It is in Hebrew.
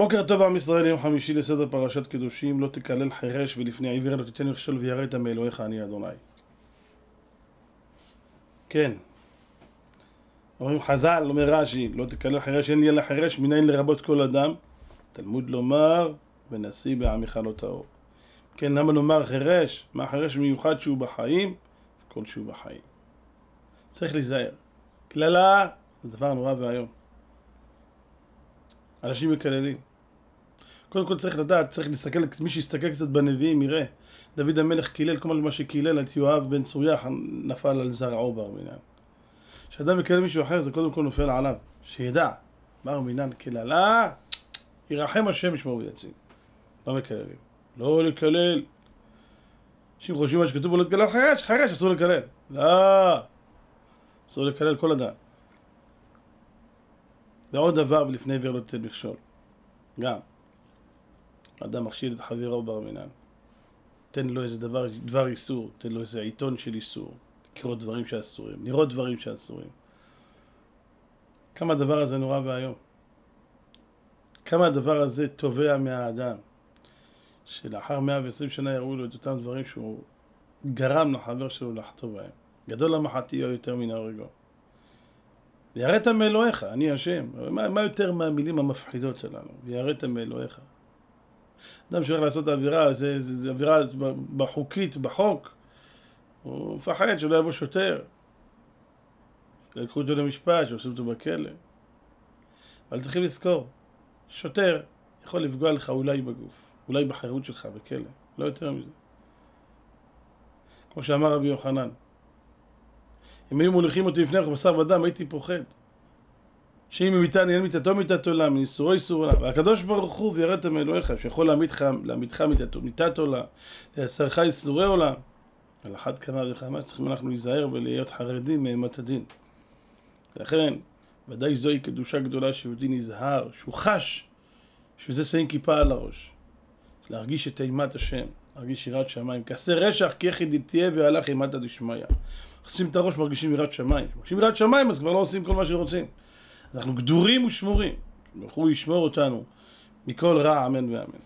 בוקר טוב עם ישראל, יום חמישי לסדר פרשת קדושים, לא תקלל חירש ולפני עיוור לא תיתן מכשול ויראת מאלוהיך אני אדוני. כן. אומרים חז"ל, אומר רש"י, לא תקלל חירש, אין לי אלא חירש, מניין לרבות כל אדם. תלמוד לומר, ונשיא בעמך לא טהור. כן, למה לומר חירש? מה חירש מיוחד שהוא בחיים? כל שהוא בחיים. צריך להיזהר. קללה זה דבר נורא ואיום. אנשים מקללים. קודם כל צריך לדעת, צריך להסתכל, מי שיסתכל קצת בנביאים יראה. דוד המלך קילל כל מה שקילל את יואב בן צוריה נפל על זרעו בר מינן. כשאדם מקלל מישהו אחר זה קודם כל נופל עליו, שידע, בר מינן קללה, ירחם השם ישמור ויציל. לא מקללים. לא לקלל. אנשים חושבים מה שכתוב בו לא לקלל חירש, חירש אסור לקלל. לא. אסור לקלל כל אדם. ועוד דבר ולפני עבר לא תתן מכשול. גם. אדם מכשיל את חברו בר מינן. תן לו איזה דבר, דבר איסור, תן לו איזה עיתון של איסור. לקרוא דברים שאסורים, לראות דברים שאסורים. כמה הדבר הזה נורא ואיום. כמה הדבר הזה תובע מהאדם. שלאחר 120 שנה יראו לו את אותם דברים שהוא גרם לחבר שלו לחטוא בהם. גדול המחתי או יותר מן ההורגו. ויראת מאלוהיך, אני השם. מה, מה יותר מהמילים המפחידות שלנו? ויראת מאלוהיך. אדם שהולך לעשות עבירה, זה, עבירה בחוקית, בחוק, הוא מפחד שלא יבוא שוטר, שיקחו אותו למשפט, שעושים אותו בכלא. אבל צריכים לזכור, שוטר יכול לפגוע לך אולי בגוף, אולי בחירות שלך בכלא, לא יותר מזה. כמו שאמר רבי יוחנן, אם היו מוליכים אותי לפני בשר ודם, הייתי פוחד. שאם ימיתני אין מיתתו מיתת עולם, מניסורו איסור עולם. והקדוש ברוך הוא ויראת מאלוהיך, שיכול להעמידך מיתת עולם, לייסרך איסורי עולם. על אחת כמה וכמה צריכים אנחנו להיזהר ולהיות חרדים מאימת הדין. ולכן, ודאי זוהי קדושה גדולה שיהודי נזהר, שהוא חש, שזה שמים כיפה על הראש. להרגיש את אימת השם, להרגיש יראת שמיים. כעשה רשח כי יחיד תהיה והלך אימתא דשמיא. מכסים את הראש, מרגישים יראת שמיים. מרגישים יראת שמיים, אז כבר לא עושים כל מה שרוצים. אז אנחנו גדורים ושמורים. ברוך הוא ישמור אותנו מכל רע, אמן ואמן.